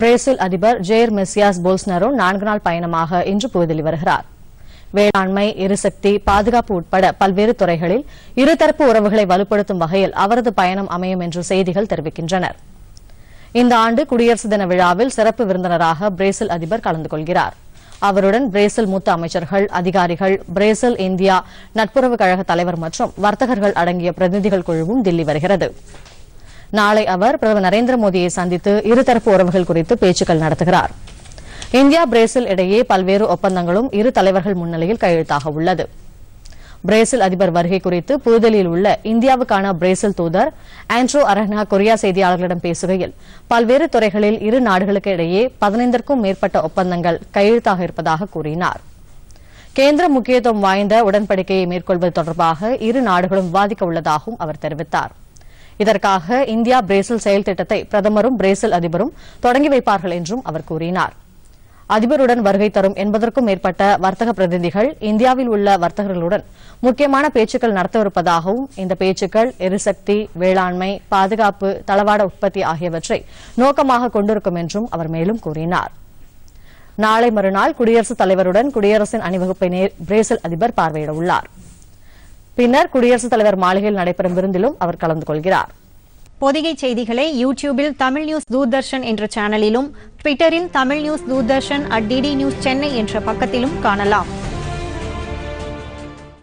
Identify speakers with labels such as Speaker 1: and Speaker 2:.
Speaker 1: Brazil அதிபர் ஜெயர் மெசியாஸ் போல்ஸ்னரோ நான்கு நாள் பயணமாக இன்று புதுதில்லி வருகிறார். வேளாண்மை எரிசக்தி பாதுகாப்பு உட்பட பல்வேறு துறைகளில் இருதரப்பு உறவுகளை வலுப்படுத்தும் வகையில் அவரது பயணம் அமையும் என்று செய்திகள் தெரிவிக்கின்றன இந்த ஆண்டு குடியரசு தின விழாவில் சிறப்பு விருந்தினராக பிரேசில் அதிபர் கலந்து கொள்கிறார். அவருடன் பிரேசில் மூத்த அமைச்சர்கள் அதிகாரிகள் பிரேசில் இந்தியா நட்புறவு கழக தலைவர் மற்றும் வர்த்தகர்கள் அடங்கிய பிரதிநிதிகள் குழுவும் தில்லி வருகிறது. நாளை அவர் பிரதமர் நரேந்திர மோடியை சந்தித்து இருதரப்பு உறவுகள் குறித்து பேச்சுக்கள் நடத்துகிறார். இந்தியா பிரேசில் இடையே பல்வேறு ஒப்பந்தங்களும் இரு தலைவர்கள் முன்னிலையில் கையெழுத்தாக உள்ளது. பிரேசில் அதிபர் வருகை குறித்து புதுதில்லியில் உள்ள இந்தியாவுக்கான பிரேசில் தூதர் ஆண்ட்ரோ அரஹ்னா கொரியா செய்தியாளர்களிடம் பேசுகையில் பல்வேறு துறைகளில் இரு நாடுகளுக்கு இடையே பதினைந்திற்கும் மேற்பட்ட ஒப்பந்தங்கள் கையெழுத்தாக இருப்பதாக கூறினார். கேந்திர முக்கியத்துவம் வாய்ந்த உடன்படிக்கையை மேற்கொள்வது தொடர்பாக இரு நாடுகளும் விவாதிக்க உள்ளதாகவும் அவர் தெரிவித்தார். இதற்காக இந்தியா பிரேசில் செயல் திட்டத்தை பிரதமரும் பிரேசில் அதிபரும் தொடங்கி வைப்பார்கள் என்றும் அவர் கூறினார். அதிபருடன் வருகை தரும் என்பதற்கும் மேற்பட்ட வர்த்தக பிரதிநிதிகள் இந்தியாவில் உள்ள வர்த்தகர்களுடன் முக்கியமான பேச்சுக்கள் நடத்தவிருப்பதாகவும் இந்த பேச்சுக்கள் எரிசக்தி வேளாண்மை பாதுகாப்பு தளவாட உற்பத்தி ஆகியவற்றை நோக்கமாக கொண்டிருக்கும் என்றும் அவர் மேலும் கூறினார். நாளை மறுநாள் குடியரசுத் தலைவருடன் குடியரசின் அணிவகுப்பை பிரேசில் அதிபர் பார்வையிட உள்ளார் பின்னர் குடியரசுத் தலைவர் மாளிகையில் நடைபெறும் விருந்திலும் அவர் கலந்து கொள்கிறார்.
Speaker 2: பொதிகை செய்திகளை யூடியூபில் தமிழ் நியூஸ் தூர்தர்ஷன் என்ற சேனலிலும் ட்விட்டரில் Tamil news Doordarshan at DD news Chennai என்ற பக்கத்திலும் காணலாம்.